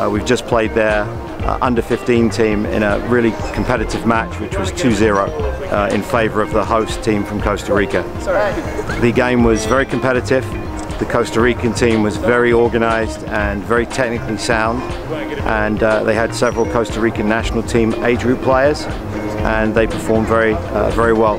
Uh, we've just played their uh, under 15 team in a really competitive match, which was 2-0 uh, in favour of the host team from Costa Rica. The game was very competitive. The Costa Rican team was very organised and very technically sound, and uh, they had several Costa Rican national team age group players, and they performed very, uh, very well.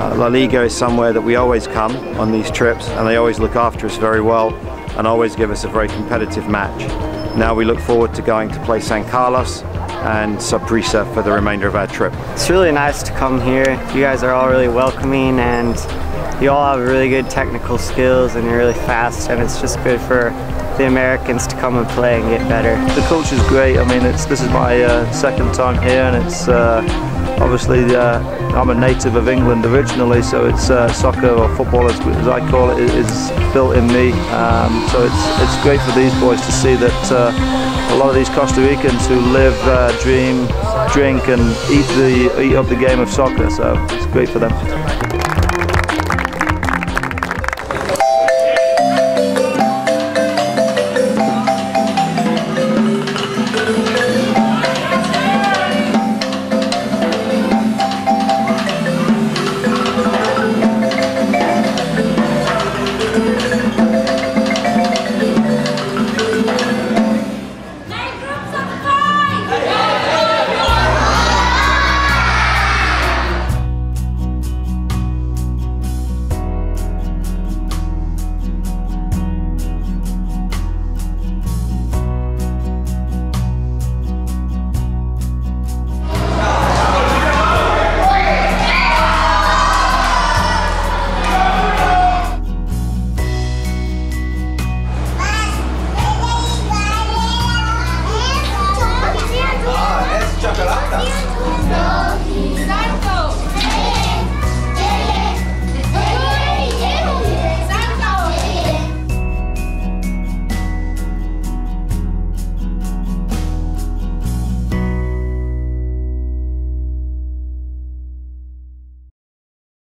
Uh, La Liga is somewhere that we always come on these trips, and they always look after us very well and always give us a very competitive match. Now we look forward to going to play San Carlos and Saprissa for the remainder of our trip. It's really nice to come here. You guys are all really welcoming and you all have really good technical skills and you're really fast and it's just good for the Americans to come and play and get better. The culture is great. I mean, it's this is my uh, second time here and it's uh, obviously uh, I'm a native of England originally, so it's uh, soccer or football as, as, I call it is built in me. Um, so it's it's great for these boys to see that uh, a lot of these Costa Ricans who live, uh, dream, drink, and eat the eat up the game of soccer. So it's great for them.